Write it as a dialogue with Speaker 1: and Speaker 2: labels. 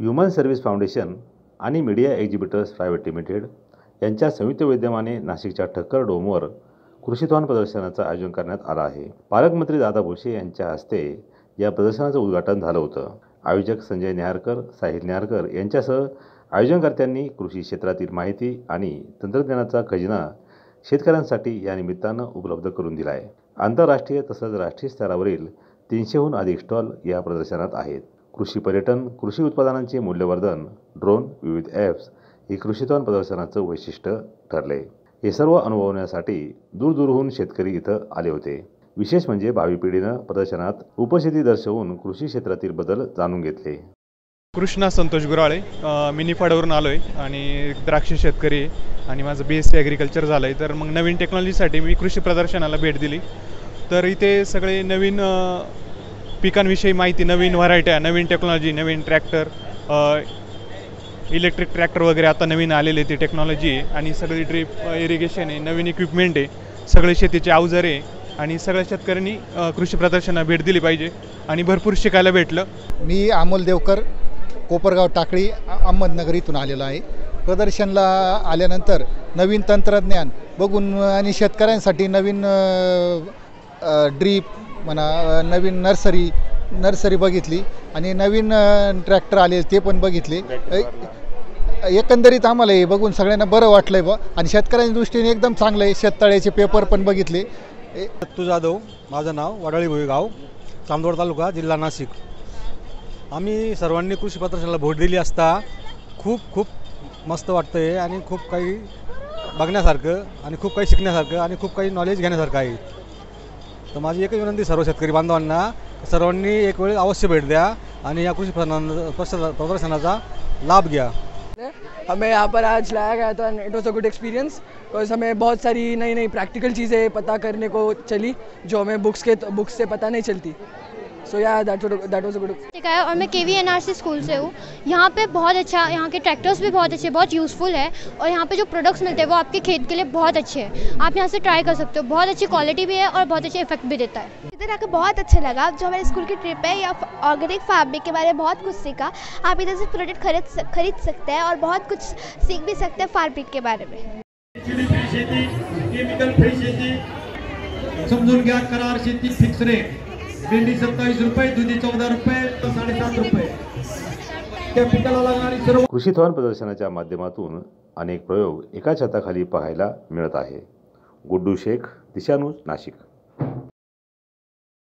Speaker 1: Human service foundation आणि media exhibitors private limited यांच्या संयुक्त विद्यमाने नाशिकच्या ठक्कर डोमवर कृषीथॉन प्रदर्शनाचं आयोजन करण्यात आलं आहे. पालकमंत्री दादा भुसे यांच्या हस्ते या प्रदर्शनाचं उद्घाटन झालं होतं. आयोजक संजय नेहारकर साहिल नेहारकर यांच्यासह आयोजनकर्त्यांनी कृषी क्षेत्रातील माहिती आणि तंत्रज्ञानाचा खजिना शेतकऱ्यांसाठी या निमित्तानं उपलब्ध करून दिला आहे आंतरराष्ट्रीय तसंच राष्ट्रीय स्तरावरील तीनशेहून अधिक स्टॉल या प्रदर्शनात आहेत. कृषी पर्यटन कृषी उत्पादनांचे मूल्यवर्धन ड्रोन विविध ॲप्स हे कृषीथॉन प्रदर्शनाचं वैशिष्ट्य ठरले. हे सर्व अनुभवण्यासाठी दूरदूरहून शेतकरी इथं आले होते. विशेष म्हणजे भावी पिढीनं प्रदर्शनात उपस्थिती दर्शवून कृषी क्षेत्रातील बदल जाणून घेतले.
Speaker 2: कृष्णा संतोष गुराळे मी निफाडवरून आलो आहे आणि द्राक्ष शेतकरी आणि माझं बी एस सी ॲग्रिकल्चर झालं आहे तर मग नवीन टेक्नॉलॉजीसाठी मी कृषी प्रदर्शनाला भेट दिली. तर इथे सगळे नवीन पिकांविषयी माहिती नवीन व्हरायट्या नवीन टेक्नॉलॉजी नवीन ट्रॅक्टर इलेक्ट्रिक ट्रॅक्टर वगैरे आता नवीन आलेले ती टेक्नॉलॉजी आहे. आणि सगळी ड्रीप इरिगेशन आहे नवीन इक्विपमेंट आहे सगळे शेतीचे अवजारे आहे. आणि सगळ्या शेतकऱ्यांनी कृषी प्रदर्शनाला भेट दिली पाहिजे. आणि भरपूर शिकायला भेटलं.
Speaker 3: मी अमोल देवकर कोपरगाव टाकळी अहमदनगर इथून आलेलो आहे. प्रदर्शनला आल्यानंतर नवीन तंत्रज्ञान बघून आणि शेतकऱ्यांसाठी नवीन ड्रीप म्हणा नवीन नर्सरी नर्सरी बघितली आणि नवीन ट्रॅक्टर आले ते पण बघितले. एकंदरीत आम्हाला हे बघून सगळ्यांना बरं वाटलं आहे बा आणि शेतकऱ्यांच्या दृष्टीने एकदम चांगलं आहे. शेततळ्याचे पेपर पण बघितले.
Speaker 4: दत्तू जाधव माझं नाव वडाळी भोई गाव चांदवड तालुका जिल्हा नाशिक. आम्ही सर्वांनी कृषी प्रदर्शनाला भेट दिली असता खूप खूप मस्त वाटतं आहे आणि खूप काही बघण्यासारखं आणि खूप काही शिकण्यासारखं आणि खूप काही नॉलेज घेण्यासारखं आहे. तर माझी एकच विनंती सर्व शेतकरी बांधवांना सर्वांनी एक वेळ अवश्य भेट द्या आणि या कृषी प्रदर्शनाचा लाभ घ्या.
Speaker 5: हमें यहाँ पर आज लाया गया था it was a good experience because हमें बहुत सारी नई नई प्रैक्टिकल चीज़ें पता करने को चली जो हमें बुक्स के बुक्स से पता नहीं चलती। सो या that that was a good
Speaker 6: है और मैं K V N R C school से हूँ। यहाँ पे बहुत अच्छा यहाँ के ट्रैक्टर्स भी बहुत अच्छे बहुत यूज़फुल है। और यहाँ पे जो प्रोडक्ट्स मिलते हैं वो आपके खेत के लिए बहुत अच्छे हैं। आप यहाँ से ट्राई कर सकते हो। बहुत अच्छी क्वालिटी भी है और बहुत अच्छे इफ़ेक्ट भी देता है।
Speaker 7: इधर आकर बहुत अच्छा लगा। जो हमारे स्कूल की ट्रिप है या ऑर्गेनिक फ़ार्मिंग के बारे में बहुत कुछ सीखा। आप इधर से प्रोडक्ट खरीद खरीद सकते हैं और बहुत कुछ सीख भी सकते हैं फ़ार्मिंग के बारे में।
Speaker 8: शेती केमिकल फ्री शेती समजून घ्या करार शेती फिक्स रेट भेंडी सत्तावीस रुपये दुधी चौदा रुपये साडेसात रुपये. त्या पिकाला लागणारी सर्व
Speaker 1: कृषीथॉन प्रदर्शनाच्या माध्यमातून अनेक प्रयोग एका छताखाली पाहायला मिळत आहे. गुड्डू शेख दिशानुज नाशिक.